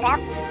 that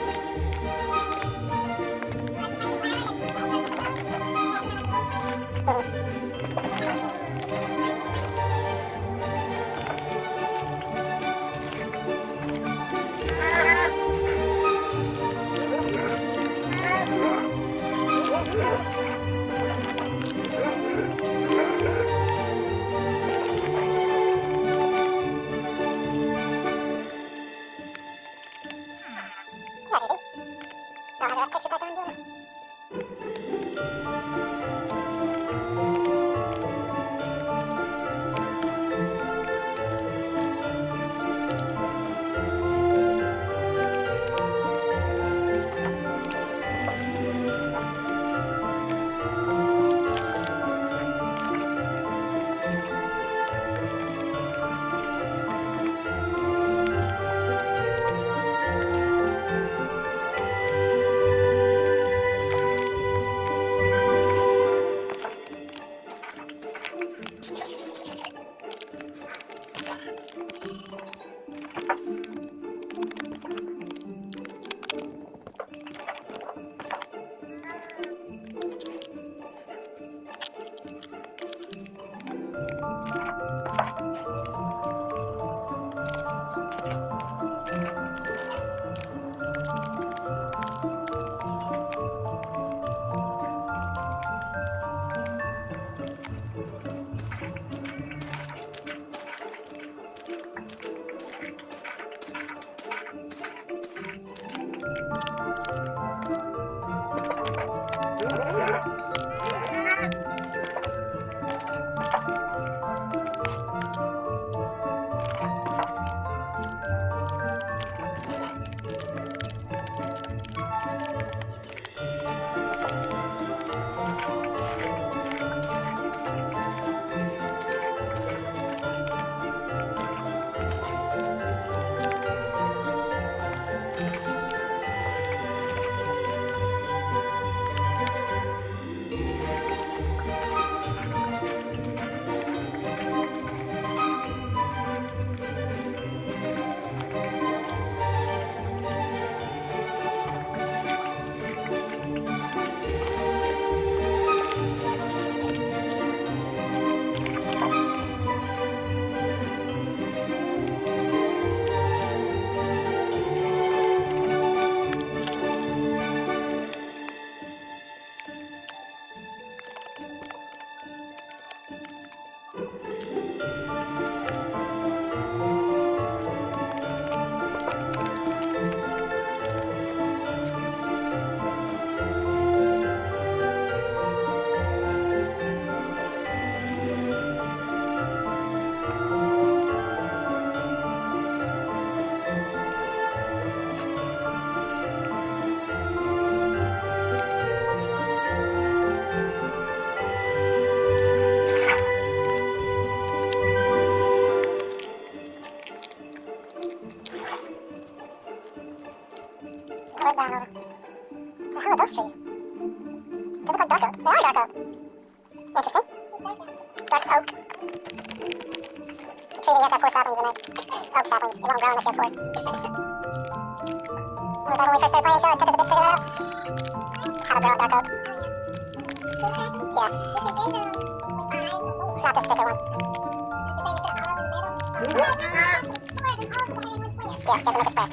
have to make square.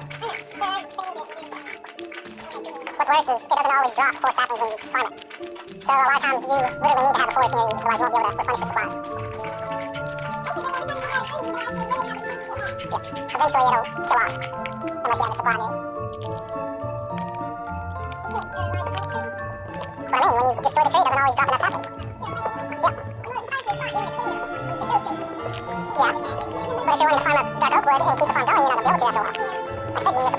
What's worse is it doesn't always drop four saplings when you farm it. So a lot of times you literally need to have a forest near you, otherwise you won't be able to replenish your supplies. Yeah, eventually it'll kill off, unless you have a supply near you. What I mean, when you destroy the tree, it doesn't always drop enough saplings. Yeah, Yeah. but if you're wanting to farm up dark oak wood and keep the farm going, you're not going to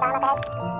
There's a cherry bomb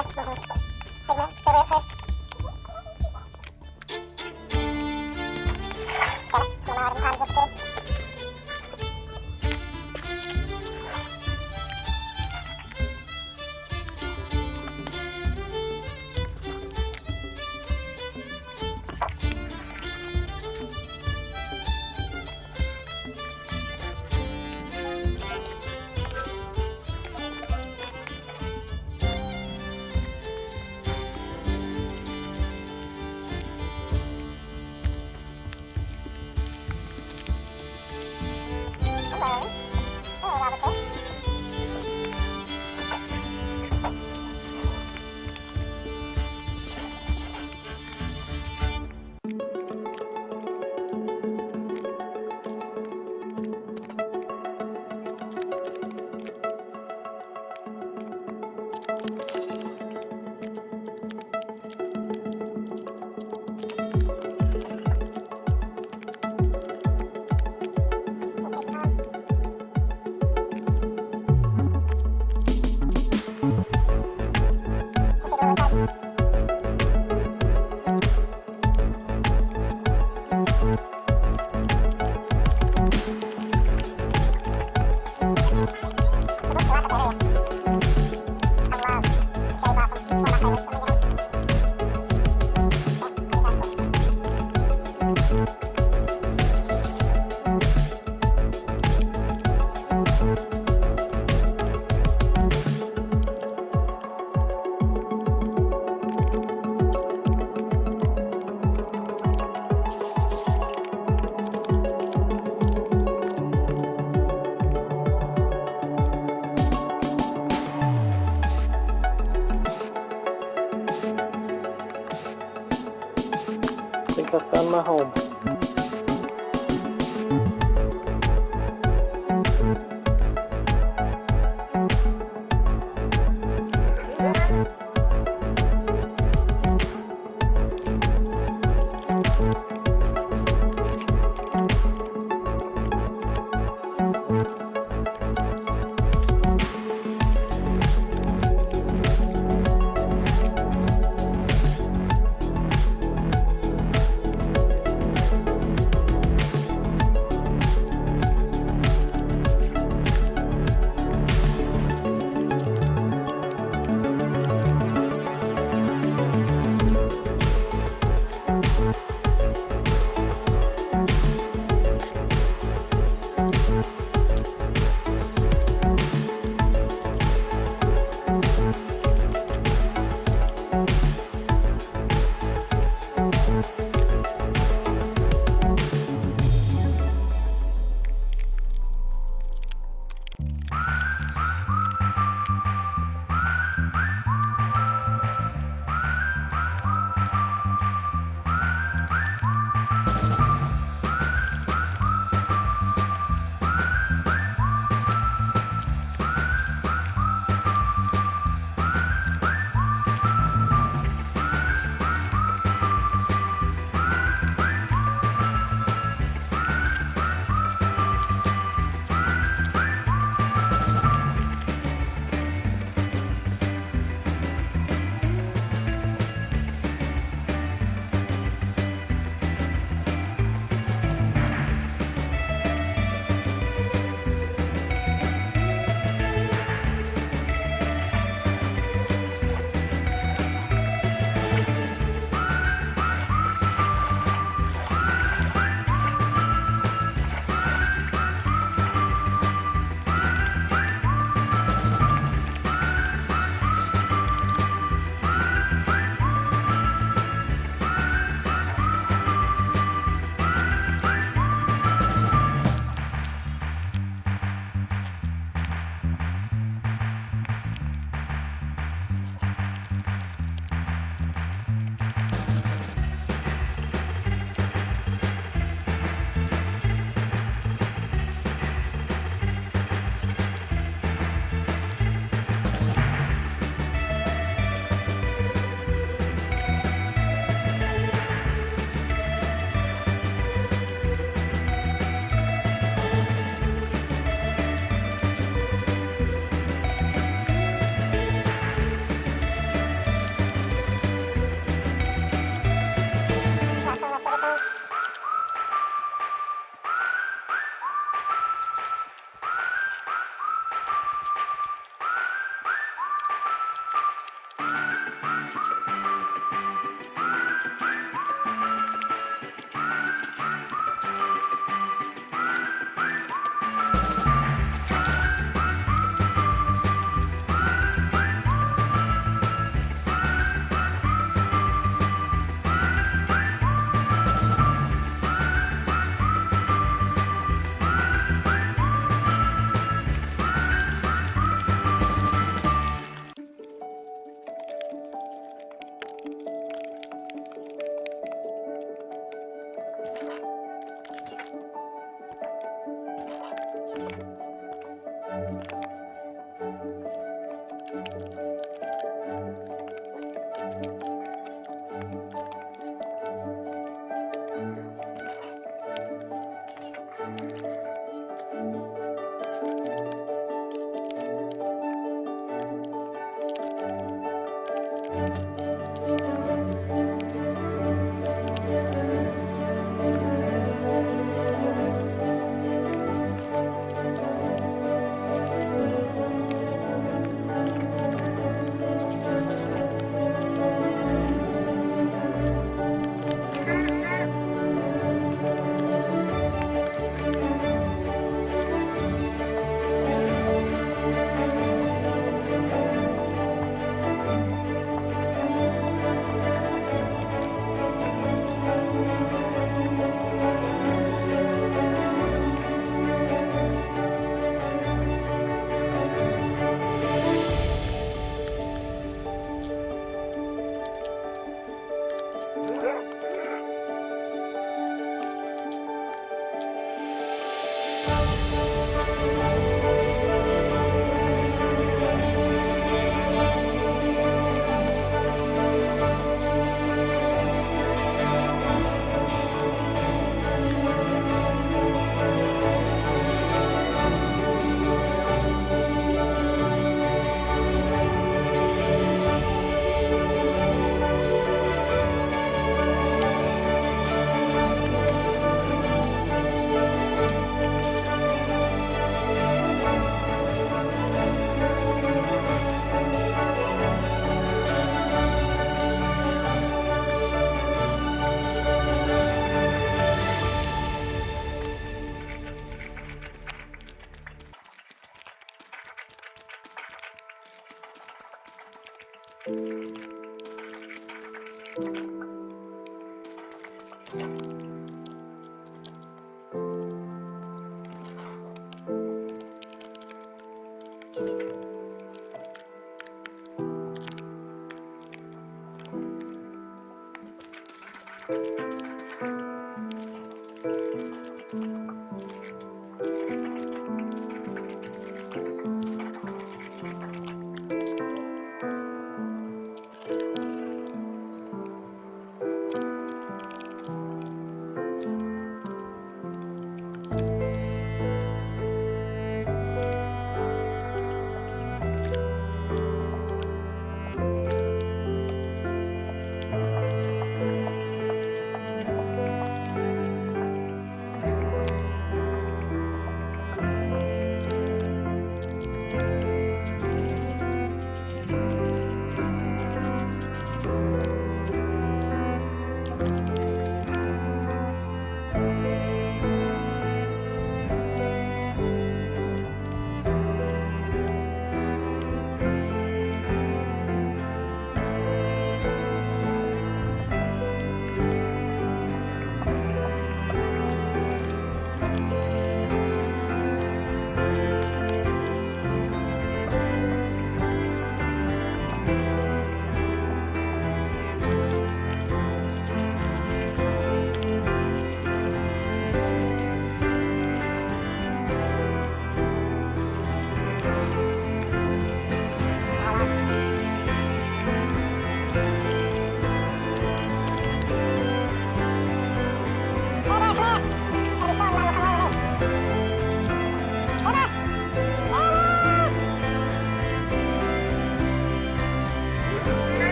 알았어.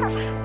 ます。